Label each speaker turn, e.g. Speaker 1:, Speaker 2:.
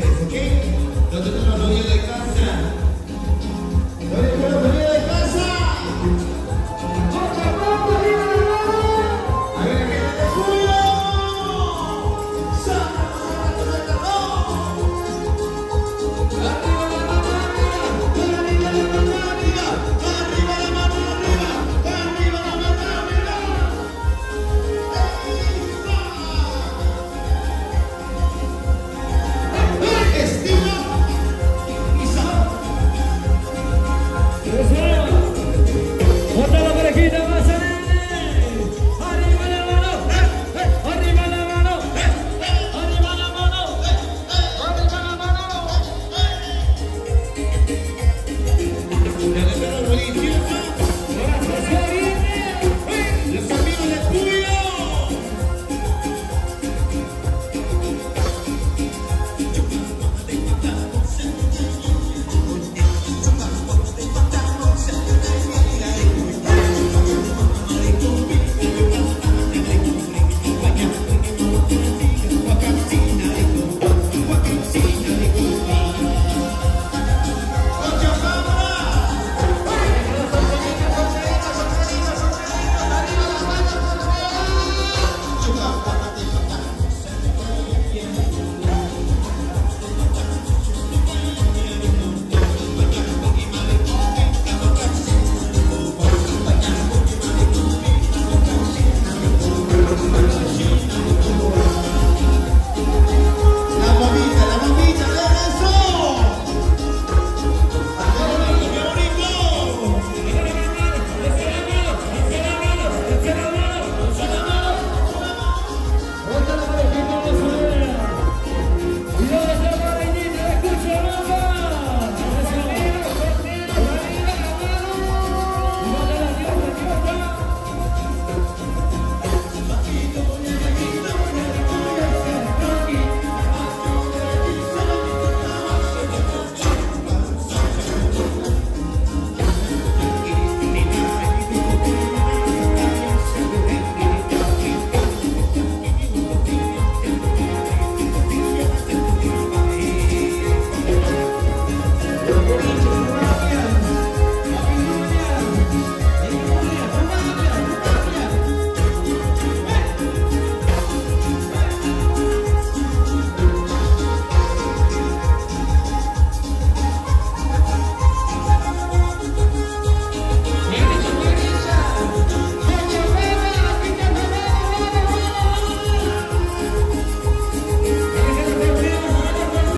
Speaker 1: minutes, okay?